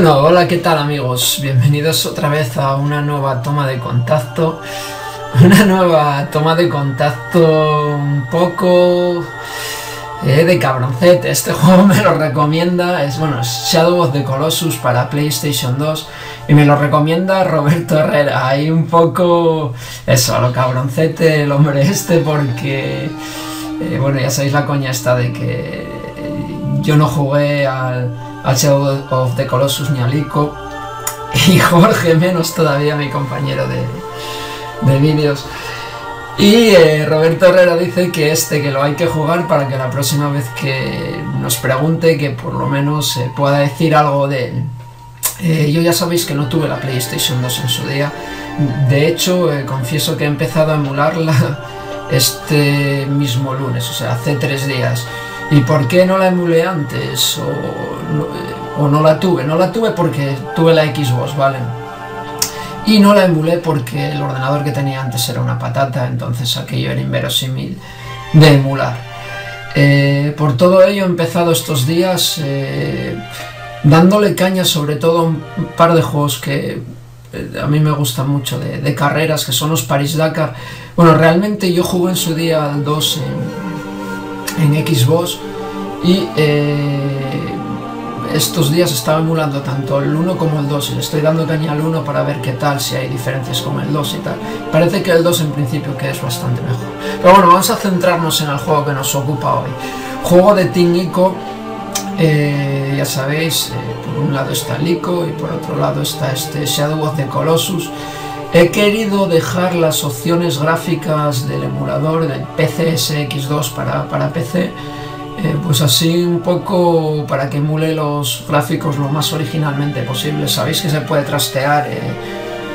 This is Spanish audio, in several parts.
Bueno, hola, ¿qué tal amigos? Bienvenidos otra vez a una nueva toma de contacto. Una nueva toma de contacto un poco eh, de cabroncete. Este juego me lo recomienda, es bueno, Shadow of the Colossus para PlayStation 2 y me lo recomienda Roberto Herrera. Hay un poco eso, lo cabroncete el hombre este porque, eh, bueno, ya sabéis la coña esta de que yo no jugué al Shadow of the Colossus ni al Ico y Jorge menos todavía mi compañero de, de vídeos. Y eh, Roberto Herrera dice que este que lo hay que jugar para que la próxima vez que nos pregunte que por lo menos eh, pueda decir algo de él. Eh, yo ya sabéis que no tuve la PlayStation 2 en su día. De hecho, eh, confieso que he empezado a emularla este mismo lunes, o sea, hace tres días. ¿Y por qué no la emulé antes? O no, o no la tuve. No la tuve porque tuve la Xbox, ¿vale? Y no la emulé porque el ordenador que tenía antes era una patata, entonces aquello era inverosímil de emular. Eh, por todo ello he empezado estos días eh, dándole caña sobre todo a un par de juegos que eh, a mí me gustan mucho de, carreras, que son los Paris-Dakar. Bueno, realmente yo jugué en su día al 2 en, en Xbox y eh, estos días estaba emulando tanto el 1 como el 2 y le estoy dando caña al 1 para ver qué tal, si hay diferencias con el 2 y tal. Parece que el 2 en principio que es bastante mejor. Pero bueno, vamos a centrarnos en el juego que nos ocupa hoy. Juego de Team Ico, eh, ya sabéis, eh, por un lado está el Ico y por otro lado está este Shadow of the Colossus. He querido dejar las opciones gráficas del emulador del PCSX2 para, para PC eh, pues así un poco para que emule los gráficos lo más originalmente posible. Sabéis que se puede trastear eh,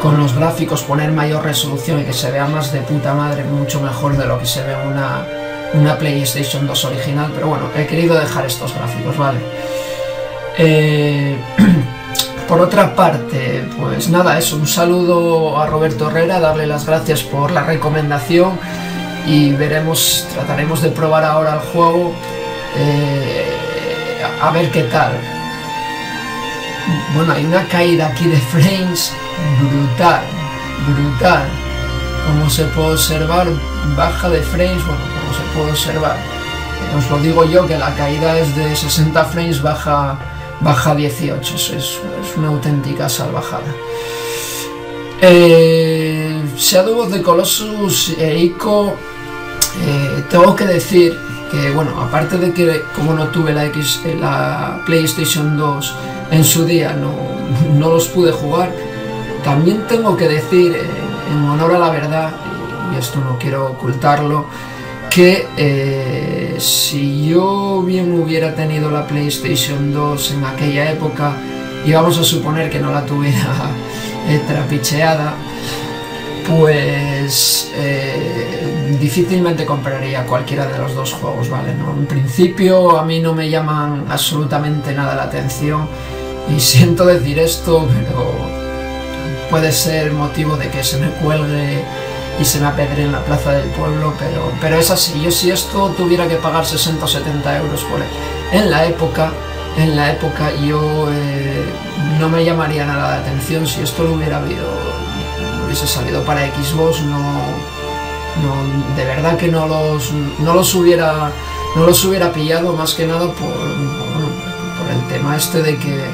con los gráficos, poner mayor resolución y que se vea más de puta madre, mucho mejor de lo que se ve una, una PlayStation 2 original. Pero bueno, he querido dejar estos gráficos, ¿vale? Eh, por otra parte, pues nada, eso, un saludo a Roberto Herrera, darle las gracias por la recomendación y veremos, trataremos de probar ahora el juego eh, a ver qué tal. Bueno, hay una caída aquí de frames brutal, brutal. Como se puede observar, baja de frames, bueno, como se puede observar. Os lo digo yo que la caída es de 60 frames, baja, baja 18. Es, es, una auténtica salvajada. Eh, Shadow of the Colossus e Ico, eh, tengo que decir que bueno, aparte de que como no tuve la, X, eh, la PlayStation 2 en su día, no, no los pude jugar, también tengo que decir, en honor a la verdad, y esto no quiero ocultarlo, que eh, si yo bien hubiera tenido la PlayStation 2 en aquella época, y vamos a suponer que no la tuviera trapicheada, pues eh, difícilmente compraría cualquiera de los dos juegos, ¿vale? ¿no? En principio a mí no me llaman absolutamente nada la atención y siento decir esto, pero puede ser motivo de que se me cuelgue y se me apedre en la plaza del pueblo, pero, pero es así. Yo si esto tuviera que pagar 60 o 70 euros por él, en la época, en la época yo eh, no me llamaría nada la atención si esto lo hubiera habido hubiese salido para Xbox no, no, de verdad que no los, no los hubiera no los hubiera pillado más que nada por, por el tema este de que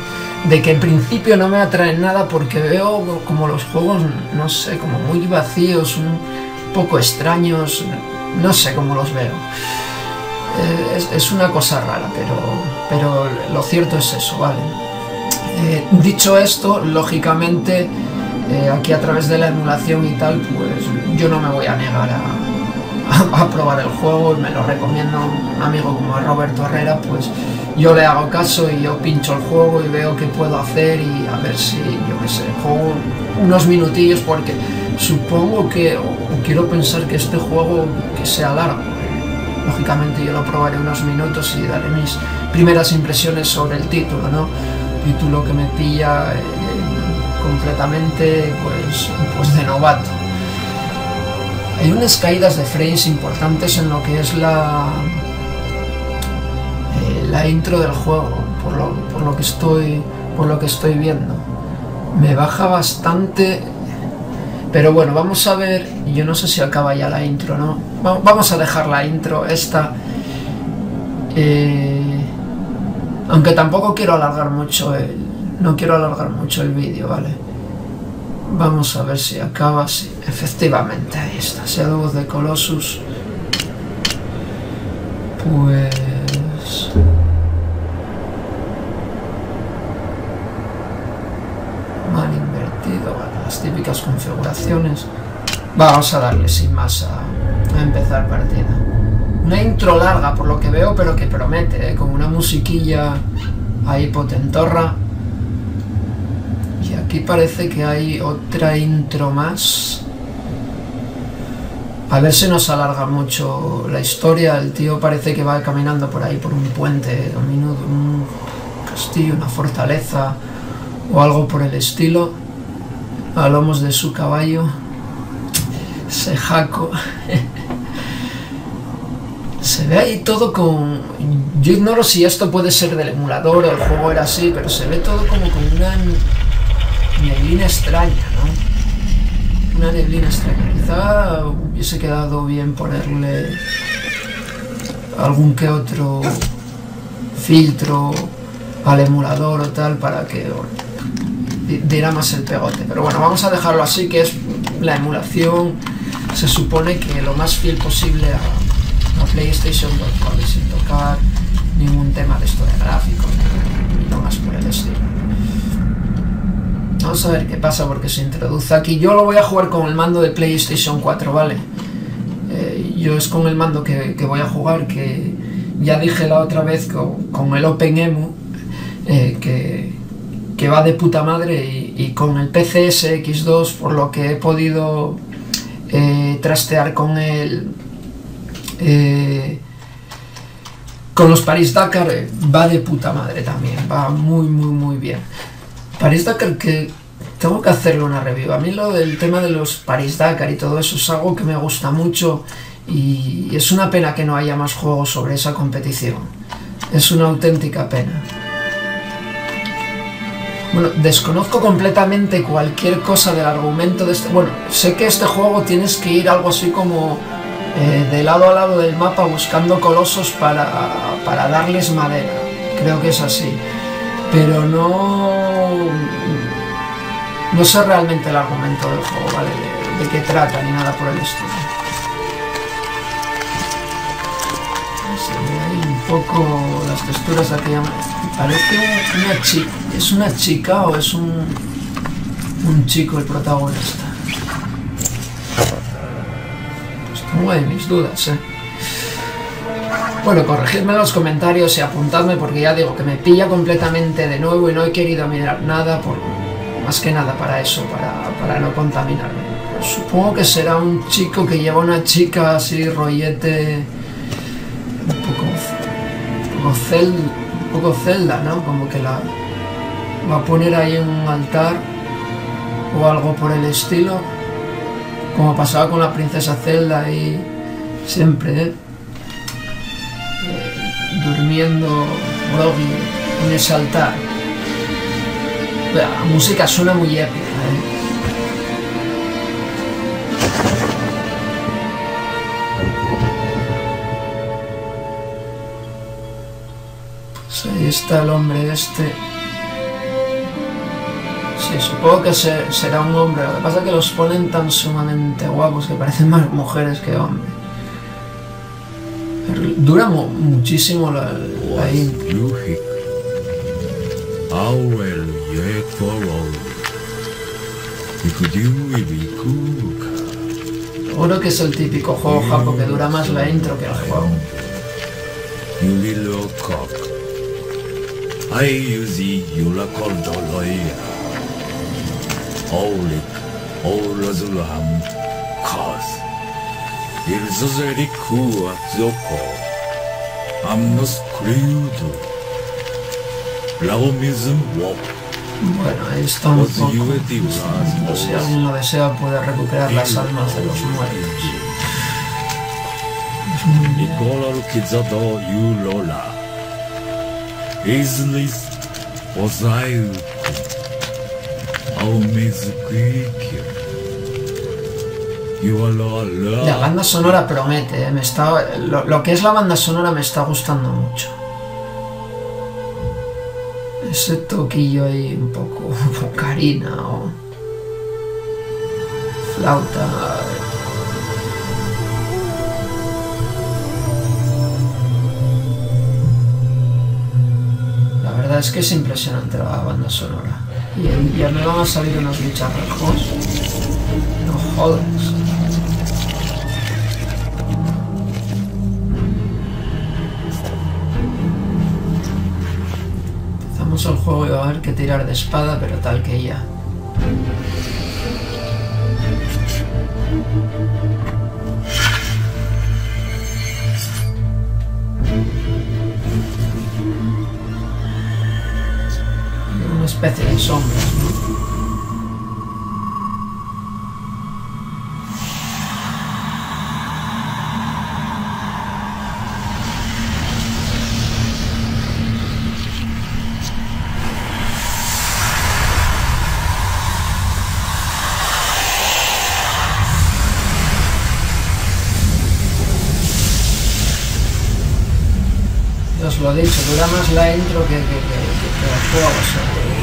de que en principio no me atraen nada porque veo como los juegos no sé como muy vacíos un poco extraños no sé cómo los veo. Eh, es, una cosa rara pero pero lo cierto es eso vale. Eh, dicho esto lógicamente eh, aquí a través de la emulación y tal, pues yo no me voy a negar a, a, a, probar el juego me lo recomiendo un amigo como Roberto Herrera, pues yo le hago caso y yo pincho el juego y veo qué puedo hacer y a ver si, yo qué sé, juego unos minutillos porque supongo que, o, quiero pensar que este juego que sea largo, lógicamente yo lo probaré unos minutos y daré mis primeras impresiones sobre el título, ¿no? Título que me pilla... Eh, completamente pues, pues de novato. Hay unas caídas de frames importantes en lo que es la, eh, la intro del juego, por lo, por lo, que estoy por lo que estoy viendo. Me baja bastante. Pero bueno, vamos a ver. Yo no sé si acaba ya la intro, ¿no? Vamos a dejar la intro esta. Eh, aunque tampoco quiero alargar mucho el. No quiero alargar mucho el vídeo, ¿vale? Vamos a ver si acaba así. Efectivamente, ahí está. Shadow de Colossus. Pues... Mal invertido, las típicas Vamos a darle sin más a, empezar partida. Una intro larga por lo que veo, pero que promete, ¿eh? con una musiquilla ahí potentorra. Y aquí parece que hay otra intro más. A ver si nos alarga mucho la historia. El tío parece que va caminando por ahí por un puente, un castillo, una fortaleza o algo por el estilo. A lomos de su caballo. Se jaco. se ve ahí todo con... Yo ignoro si esto puede ser del emulador o el juego era así, pero se ve todo como con una neblina extraña, ¿no? Una neblina extraña. Quizá hubiese quedado bien ponerle algún que otro filtro al emulador o tal para que diera más el pegote. Pero bueno, vamos a dejarlo así, que es la emulación. Se supone que lo más fiel posible a, PlayStation 2, Sin tocar ningún tema de esto de gráficos ni más por el estilo. Vamos a ver qué pasa porque se introduce aquí. Yo lo voy a jugar con el mando de PlayStation 4, ¿vale? Eh, yo es con el mando que, voy a jugar, que ya dije la otra vez con, el OpenEMU, eh, que, que, va de puta madre, y, con el PCS X2, por lo que he podido eh, trastear con el... con los Paris Dakar va de puta madre también, va muy muy muy bien. Paris Dakar que tengo que hacerle una review. A mí lo del tema de los Paris Dakar y todo eso es algo que me gusta mucho y es una pena que no haya más juegos sobre esa competición. Es una auténtica pena. Bueno, desconozco completamente cualquier cosa del argumento de este... Bueno, sé que este juego tienes que ir algo así como eh, de lado a lado del mapa buscando colosos para, para darles madera. Creo que es así. Pero no no sé realmente el argumento del juego, ¿vale? De, qué trata ni nada por el estilo. Se ve ahí un poco las texturas de aquella Parece una chica. ¿Es una chica o es un, un chico el protagonista? Pues tengo ahí mis dudas, ¿eh? Bueno, corregidme en los comentarios y apuntadme porque ya digo que me pilla completamente de nuevo y no he querido mirar nada por, más que nada para eso, para, no contaminarme. supongo que será un chico que lleva una chica así, rollete, un poco, un poco, celda, ¿no? Como que la va a poner ahí en un altar o algo por el estilo, como pasaba con la princesa Zelda y siempre, ¿eh? Eh, durmiendo en ese altar. La música suena muy épica, ¿eh? Está el hombre este. Sí, supongo que será un hombre. Lo que pasa es que los ponen tan sumamente guapos que parecen más mujeres que hombres. dura muchísimo la, la intro. Seguro que es el típico juego japo que dura más la intro que el juego. I use Yula Aiuziul acordului all olazulam, cos Il zuzericu azoco Amnos crudo Laumism wop Bueno, ahí está un poco. O si alguien lo desea puede recuperar las almas de los muertos. Nicola Luchizzato Yulola. La banda sonora promete, eh, me está, lo, que es la banda sonora me está gustando mucho. Ese toquillo ahí un poco carina o flauta. Es que es impresionante la banda sonora. Y ya me van a salir unos bicharrajos. No jodas. Empezamos el juego y va a haber que tirar de espada, pero tal que ya. Especie de sombras, ¿no? Lo dicho, dura más la intro que, que, que, que, el juego. o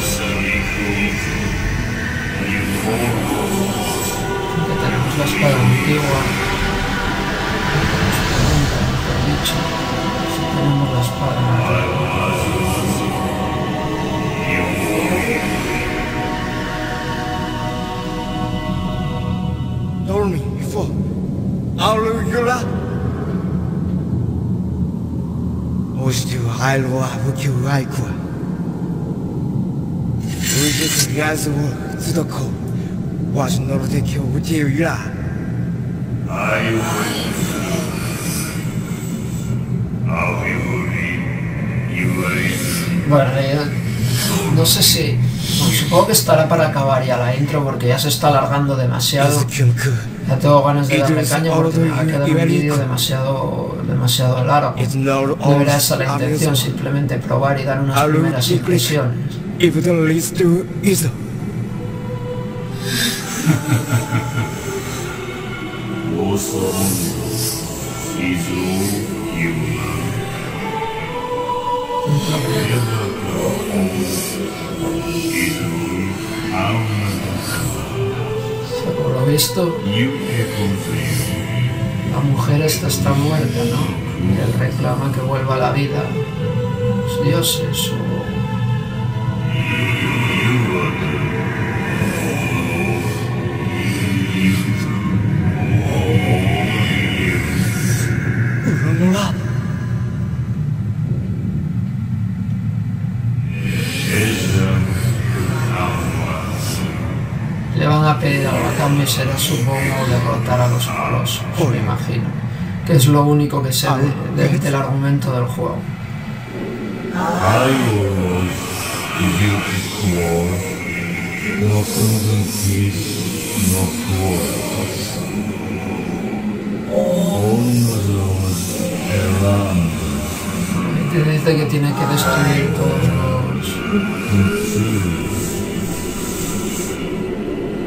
sea, que tenemos la espada antigua. Nos pregunta, mejor dicho, si tenemos la espada antigua. Told me before. I'll leave you lot. 我 是就海路啊，不求爱过。我就是该是我知道口，我是弄了这口不接鱼啦。 Bueno, en realidad, no sé si. bueno, supongo que estará para acabar ya la intro porque ya se está alargando demasiado. 是教课， Ya tengo ganas de darle caña porque me va a quedar un vídeo demasiado, demasiado largo. it's not No all era esa la intención, simplemente probar y dar unas primeras impresiones. if the least is. Is Por lo visto, la mujer esta está muerta, ¿no? Y él reclama que vuelva a la vida. Los dioses o ha pedido cambio será, supongo, derrotar a los colosos, oh, me imagino. Que es lo único que sé ah. de, de, del argumento del juego. Te dice que tiene que destruir todos los...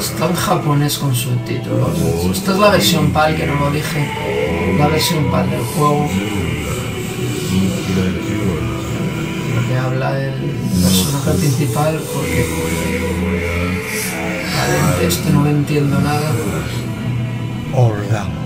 está en japonés con subtítulos. Esta es la versión PAL, que no lo dije. La versión PAL del juego. Lo que habla el personaje principal, porque. Este no entiendo nada. Hola.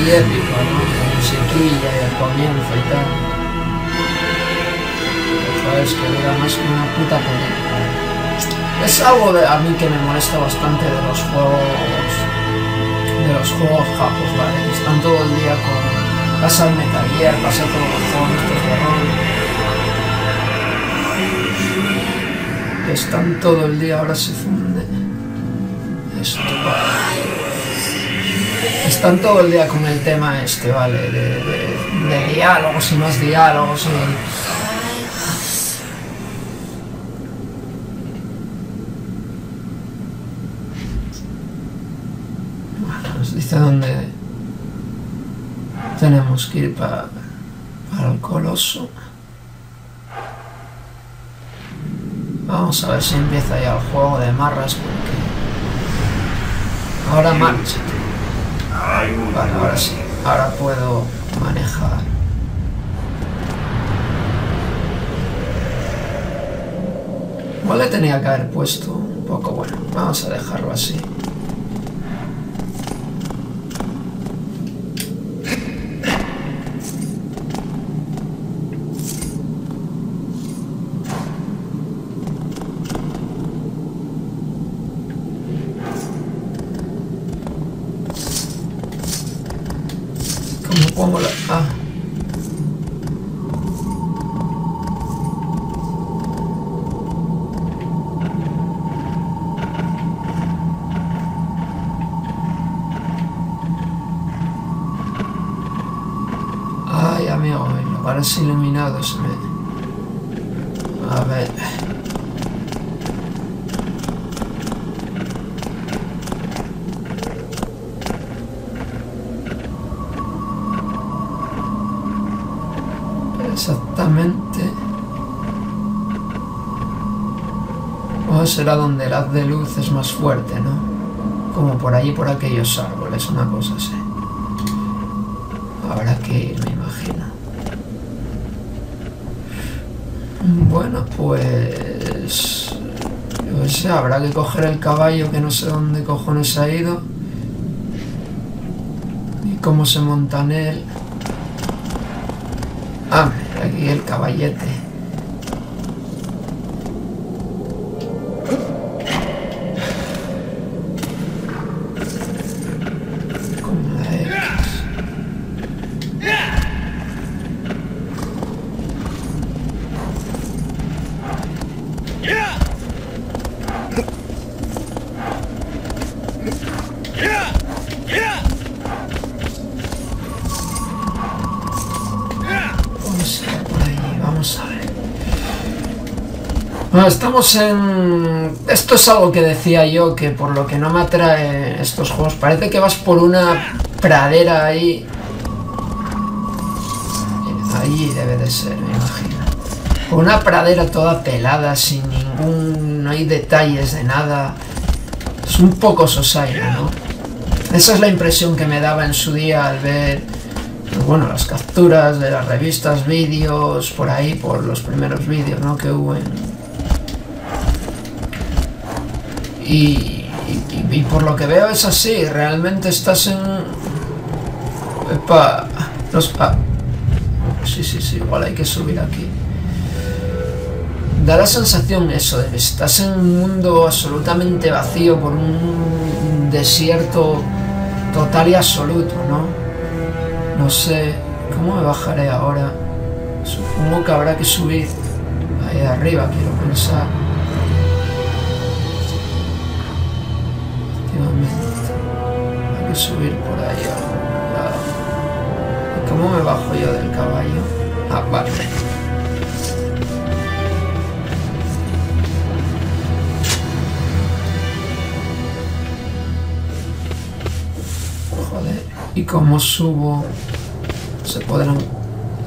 Muy épico, ¿no? Con musiquilla y el comienzo y tal. ¿sabes? Que dura más que una puta película. Es algo de, a mí que me molesta bastante de los juegos de los juegos japos, ¿vale? Están todo el día con... Pasa el Metal Gear, pasa todos los juegos estos de rol. Que están todo el día, ahora se funde. Esto, vale. Están todo el día con el tema este, ¿vale? De, de- de diálogos y más diálogos y... Bueno, nos dice dónde tenemos que ir para, para el coloso. Vamos a ver si empieza ya el juego de marras porque... Ahora marcha. Vale, ahora sí. Ahora puedo manejar. Igual le tenía que haber puesto un poco, bueno, vamos a dejarlo así. ¿Cómo pongo la...? Ah. Ay, amigo, en lugares iluminados se me... A ver... Exactamente. Será donde el haz de luz es más fuerte, ¿no? Como por allí, por aquellos árboles, una cosa así. Habrá que ir, me imagino. Bueno, pues... Yo sé, habrá que coger el caballo que no sé dónde cojones ha ido. Y cómo se monta en él. Ah, aquí el caballete. Bueno, estamos en... Esto es algo que decía yo, que por lo que no me atrae estos juegos, parece que vas por una pradera ahí. Ahí debe de ser, me imagino. Por una pradera toda pelada, sin ningún... No hay detalles de nada. Es un poco sosaira, ¿no? Esa es la impresión que me daba en su día al ver pues bueno, las capturas de las revistas, vídeos, por ahí, por los primeros vídeos ¿no? que hubo en... Y, y- por lo que veo es así, realmente estás en... Epa, los... ah. Sí, sí, sí, igual hay que subir aquí. Da la sensación eso, de que estás en un mundo absolutamente vacío, por un desierto total y absoluto, ¿no? No sé cómo me bajaré ahora. Supongo que habrá que subir ahí arriba, quiero pensar. Subir por ahí a algún lado. ¿Y cómo me bajo yo del caballo? Ah, vale. Joder. ¿Y cómo subo? Se podrán...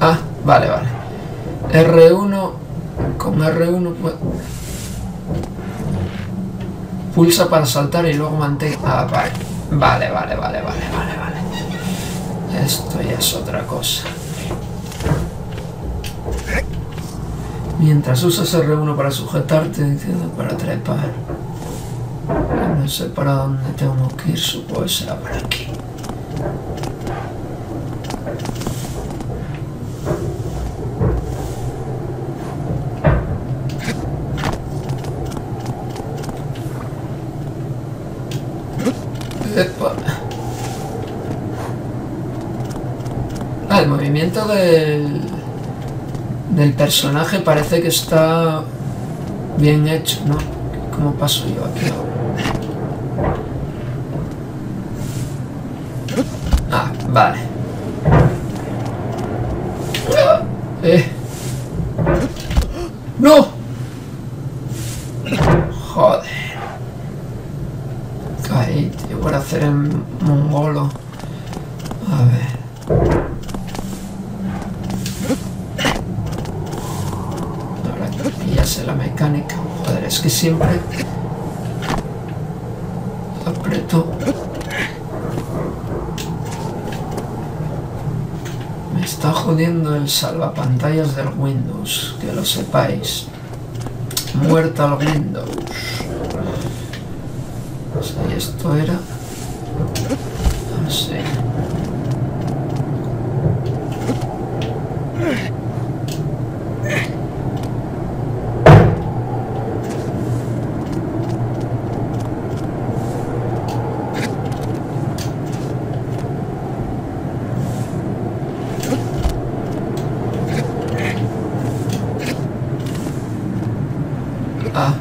Ah, vale, vale. R1... Con R1 pues... Pulsa para saltar y luego mantén... Ah, vale. Vale, vale, vale, vale, vale, vale. Esto ya es otra cosa. Mientras usas R1 para sujetarte, entiendo, para trepar. No sé para dónde tengo que ir, supongo que será por aquí. el del, del personaje parece que está bien hecho, ¿no? ¿Cómo paso yo aquí Ah, vale. Eh. ¡No! Joder. Caí, tío, por hacer el mongolo. A ver. Que ya sé la mecánica. Joder, es que siempre aprieto. Me está jodiendo el salvapantallas del Windows, que lo sepáis. Muerta el Windows. Y esto era... No sé. Ah.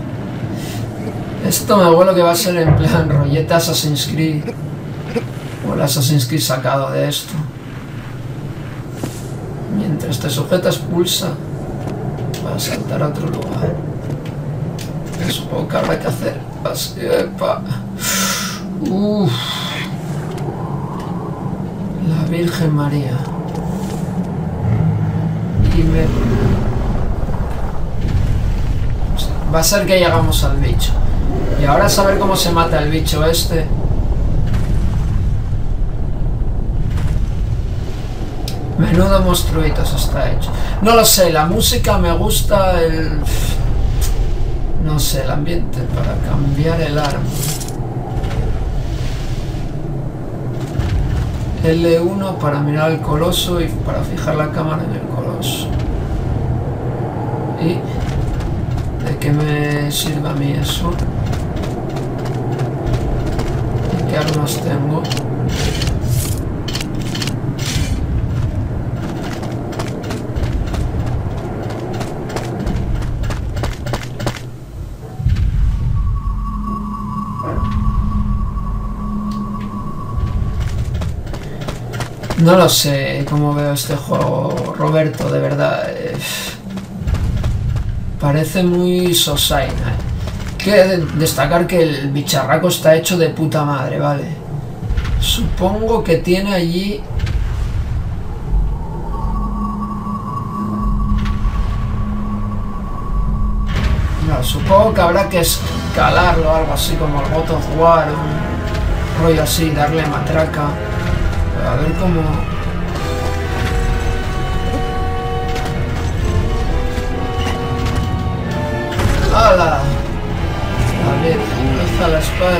Que va a ser en plan rolleta Assassin's Creed. O el Assassin's Creed sacado de esto. Mientras te sujetas pulsa para saltar a otro lugar. Supongo que habrá que hacer así, epa. Uf. La Virgen María. Y me Va a ser que llegamos al bicho. Y ahora saber cómo se mata el bicho este. Menudo monstruitos está hecho. No lo sé, la música me gusta, el... No sé, el ambiente para cambiar el arma. L1 para mirar al coloso y para fijar la cámara en el coloso. Y... ¿De qué me sirve a mí eso? ¿Y No lo sé cómo veo este juego, Roberto, de verdad. eh, Parece muy Sosaina. Que destacar que el bicharraco está hecho de puta madre, ¿vale? Supongo que tiene allí... No, supongo que habrá que escalarlo, algo así como el God of War, un rollo así, darle matraca. A ver cómo... ¡Hala! Alza la espada.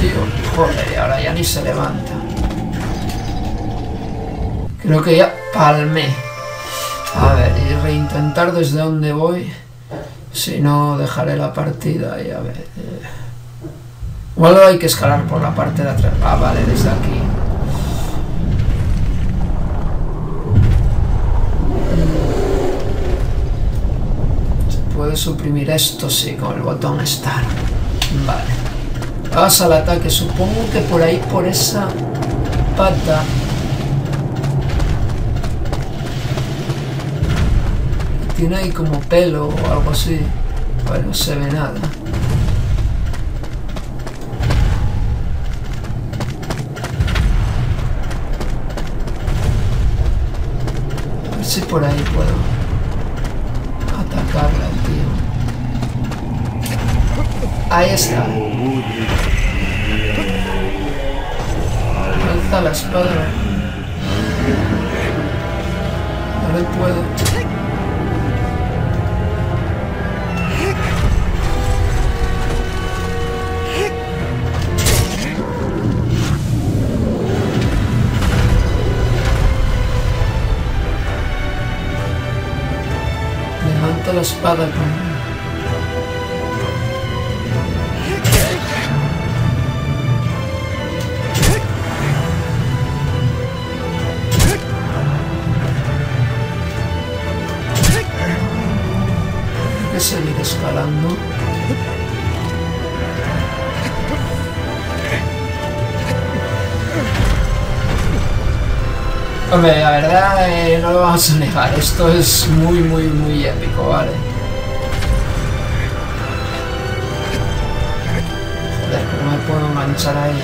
Tío, joder, ahora ya ni se levanta. Creo que ya palmé. A ver, y reintentar desde donde voy. Si no, dejaré la partida y a ver... eh. Igual hay que escalar por la parte de atrás. Ah, vale, desde aquí. Puedo suprimir esto, sí, con el botón Start. Vale. Vas al ataque. Supongo que por ahí, por esa pata... Tiene ahí como pelo o algo así. Pues no se ve nada. A ver si por ahí puedo atacarla tío. Ahí está. Alza la espada. No le puedo. la espada de seguir escalando. Hombre, la verdad eh, no lo vamos a negar, esto es muy, muy, muy épico, ¿vale? Joder, no me puedo manchar ahí.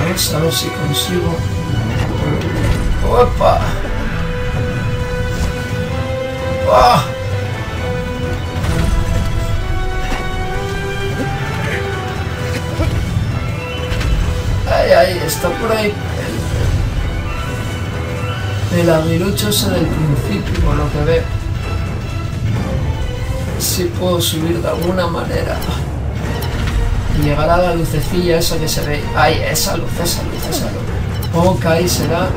Vamos a ver si consigo. ¡Opa! ¡Ah! Ay, ay, está por ahí el, el aguilucho ese del principio, por lo que veo. Si puedo subir de alguna manera. Y llegar a la lucecilla esa que se ve. Ay, esa luz, esa luz, esa luz. Ok, será.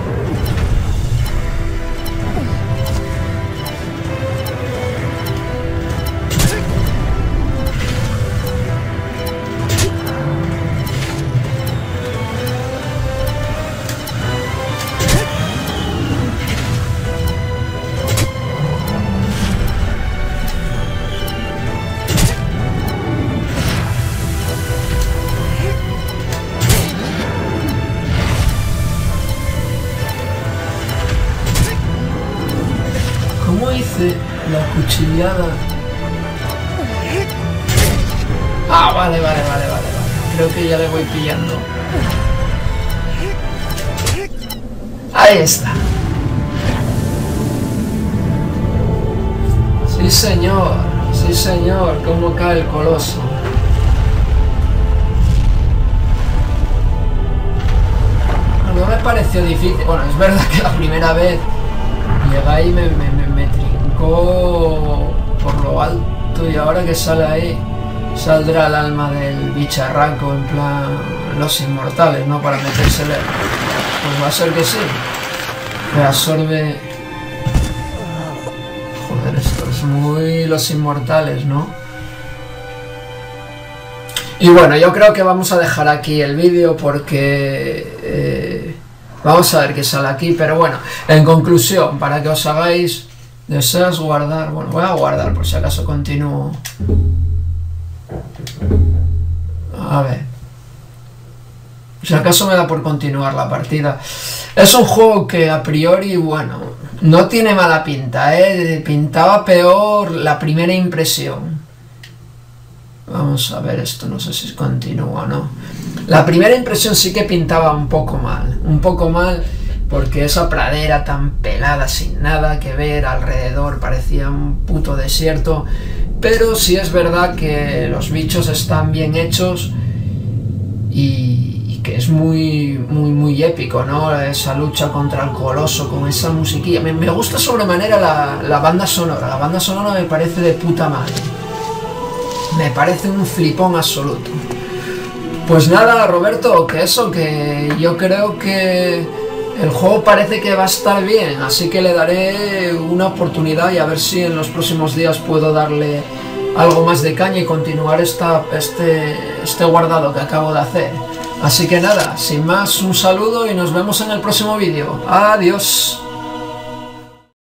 Ah, vale, vale, vale, vale, vale. Creo que ya le voy pillando. Ahí está. Sí, señor. Sí, señor. ¿Cómo cae el coloso? No me pareció difícil. Bueno, es verdad que la primera vez llega ahí y me, me, por lo alto y ahora que sale ahí saldrá el alma del bicharraco en plan los inmortales, ¿no? Para metérsele. Pues va a ser que sí. Me absorbe... Joder, esto es muy los inmortales, ¿no? Y bueno, yo creo que vamos a dejar aquí el vídeo porque... eh, vamos a ver qué sale aquí, pero bueno, en conclusión, para que os hagáis... ¿Deseas guardar? Bueno, voy a guardar por si acaso continúo. A ver. Si acaso me da por continuar la partida. Es un juego que a priori, bueno, no tiene mala pinta, ¿eh? Pintaba peor la primera impresión. Vamos a ver esto, no sé si continúa o no. La primera impresión sí que pintaba un poco mal. Un poco mal porque esa pradera tan pelada, sin nada que ver alrededor, parecía un puto desierto. Pero sí es verdad que los bichos están bien hechos y, que es muy, muy, muy épico, ¿no? Esa lucha contra el coloso con esa musiquilla. Me, me gusta sobremanera la, la banda sonora. La banda sonora me parece de puta madre. Me parece un flipón absoluto. Pues nada, Roberto, que eso, que yo creo que el juego parece que va a estar bien, así que le daré una oportunidad y a ver si en los próximos días puedo darle algo más de caña y continuar esta, este, este guardado que acabo de hacer. Así que nada, sin más, un saludo y nos vemos en el próximo vídeo. Adiós.